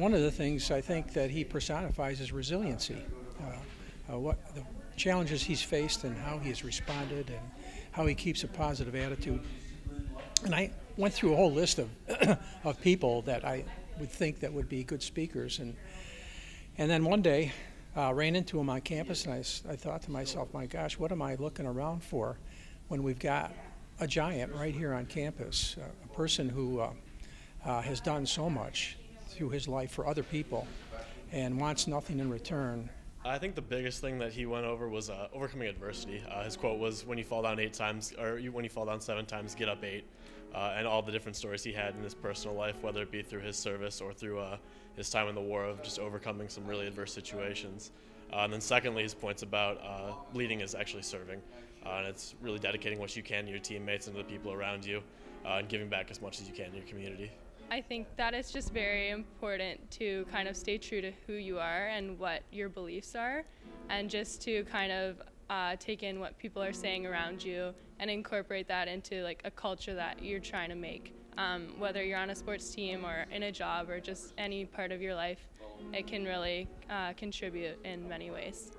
one of the things I think that he personifies is resiliency. Uh, uh, what the challenges he's faced and how he has responded and how he keeps a positive attitude. And I went through a whole list of, of people that I would think that would be good speakers. And, and then one day, uh, ran into him on campus, and I, I thought to myself, my gosh, what am I looking around for when we've got a giant right here on campus, uh, a person who uh, uh, has done so much through his life for other people and wants nothing in return. I think the biggest thing that he went over was uh, overcoming adversity. Uh, his quote was, "When you fall down eight times, or when you fall down seven times, get up eight. Uh, and all the different stories he had in his personal life, whether it be through his service or through uh, his time in the war of just overcoming some really adverse situations. Uh, and then secondly, his points about uh, leading is actually serving, and it's really dedicating what you can to your teammates and to the people around you, and giving back as much as you can to your community. I think that it's just very important to kind of stay true to who you are and what your beliefs are, and just to kind of uh, take in what people are saying around you and incorporate that into like a culture that you're trying to make. Um, whether you're on a sports team or in a job or just any part of your life, it can really uh, contribute in many ways.